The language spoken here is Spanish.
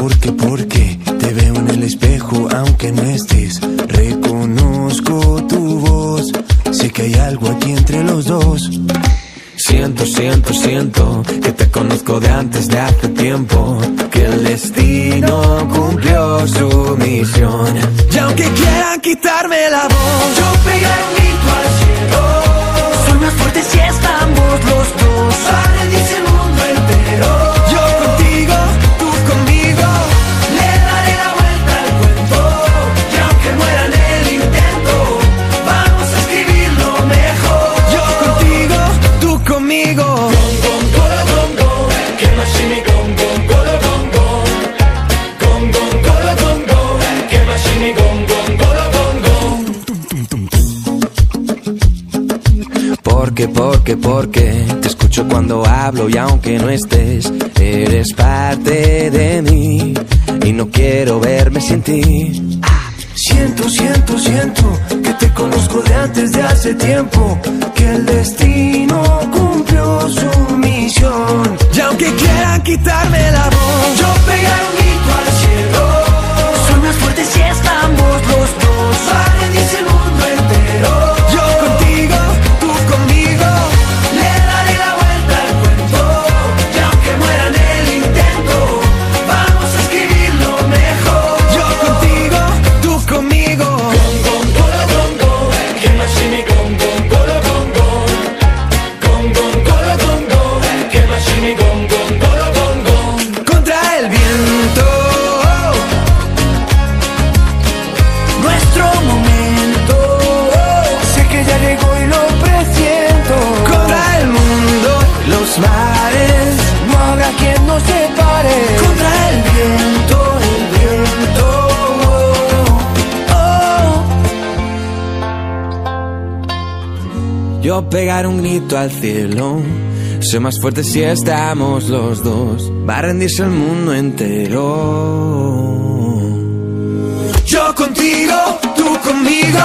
Porque, porque, te veo en el espejo aunque no estés. Reconozco tu voz, sé que hay algo aquí entre los dos. Siento, siento, siento que te conozco de antes de hace tiempo. Que el destino cumplió su misión. Y aunque quieran quitarme la Porque, porque, porque te escucho cuando hablo y aunque no estés, eres parte de mí y no quiero verme sin ti. Siento, siento, siento que te conozco de antes de hace tiempo, que el destino aunque quieran quitarme la los mares. No habrá quien nos separe. Contra el viento, el viento. Oh. Yo pegar un grito al cielo. Soy más fuerte si estamos los dos. Va a rendirse el mundo entero. Yo contigo, tú conmigo.